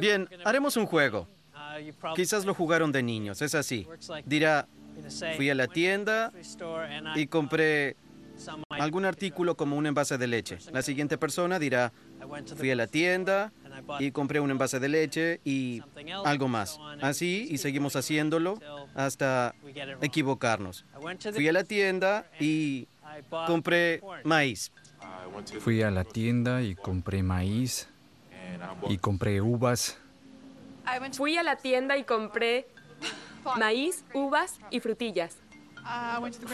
Bien, haremos un juego. Quizás lo jugaron de niños, es así. Dirá, fui a la tienda y compré algún artículo como un envase de leche. La siguiente persona dirá, fui a la tienda y compré un envase de leche y algo más. Así y seguimos haciéndolo hasta equivocarnos. Fui a la tienda y compré maíz. Fui a la tienda y compré maíz y compré uvas. Fui a la tienda y compré maíz, uvas y frutillas.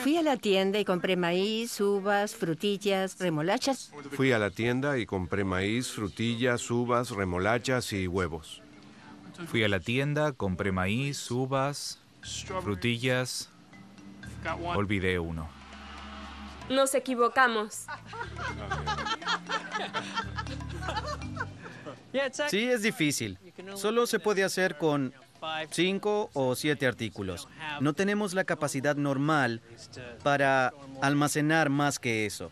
Fui a la tienda y compré maíz, uvas, frutillas, remolachas. Fui a la tienda y compré maíz, frutillas, uvas, remolachas y huevos. Fui a la tienda, compré maíz, uvas, frutillas. Olvidé uno. Nos equivocamos. Sí, es difícil. Solo se puede hacer con cinco o siete artículos. No tenemos la capacidad normal para almacenar más que eso.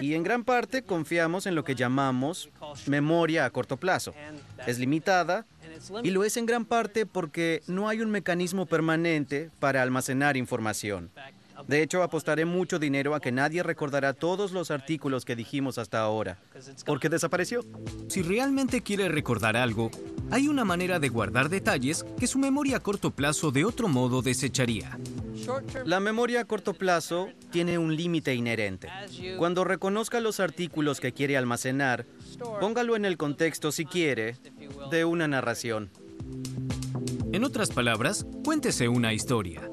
Y en gran parte confiamos en lo que llamamos memoria a corto plazo. Es limitada y lo es en gran parte porque no hay un mecanismo permanente para almacenar información. De hecho, apostaré mucho dinero a que nadie recordará todos los artículos que dijimos hasta ahora, porque desapareció. Si realmente quiere recordar algo, hay una manera de guardar detalles que su memoria a corto plazo de otro modo desecharía. La memoria a corto plazo tiene un límite inherente. Cuando reconozca los artículos que quiere almacenar, póngalo en el contexto, si quiere, de una narración. En otras palabras, cuéntese una historia.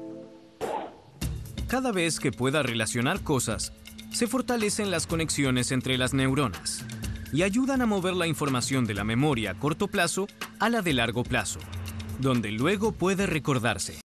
Cada vez que pueda relacionar cosas, se fortalecen las conexiones entre las neuronas y ayudan a mover la información de la memoria a corto plazo a la de largo plazo, donde luego puede recordarse.